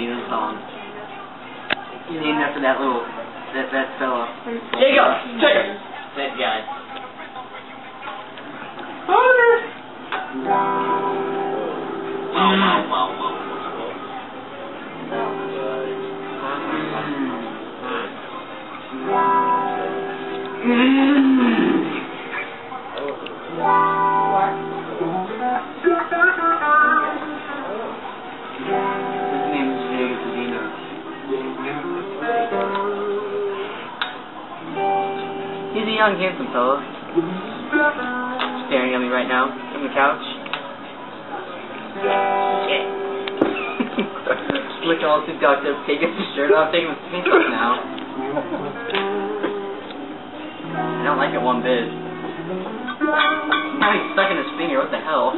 Dino song. He's named after that little, that, that fella. Jacob! Jacob! That guy. Wow, wow, wow, wow. His young, handsome fellow. Staring at me right now from the couch. Looking all seductive, taking his shirt off, taking his pants off now. I don't like it one bit. Now he's stuck in his finger, what the hell?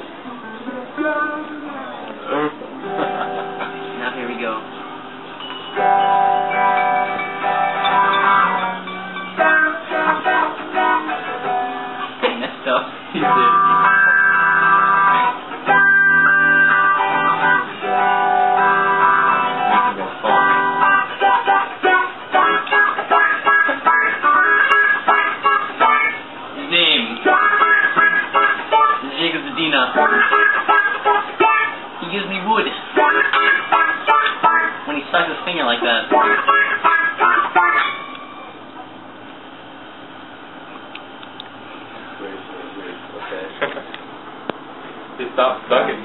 Zadina. He gives me wood. When he sucks his finger like that. Okay. He stopped sucking.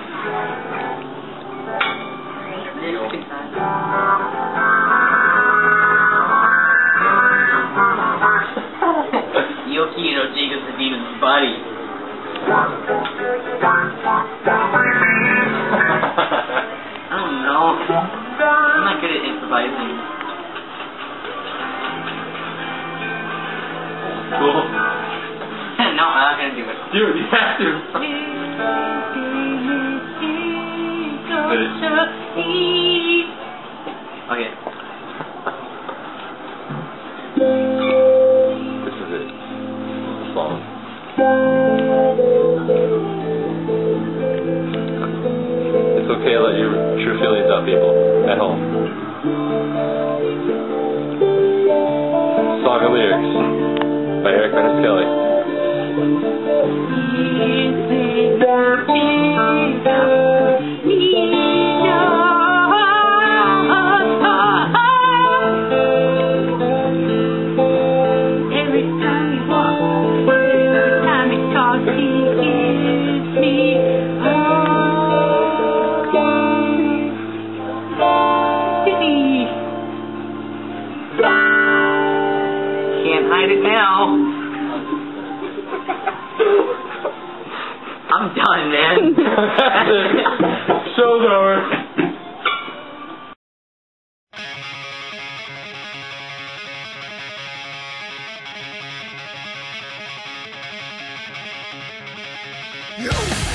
Yokito Jacob Zadina's buddy. I Dude, you have to. Okay. This is it. The song. It's okay to let your true feelings out, people. At home. Song and lyrics by Eric Venice Can't hide it now. I'm done, man. That's. Show's over. You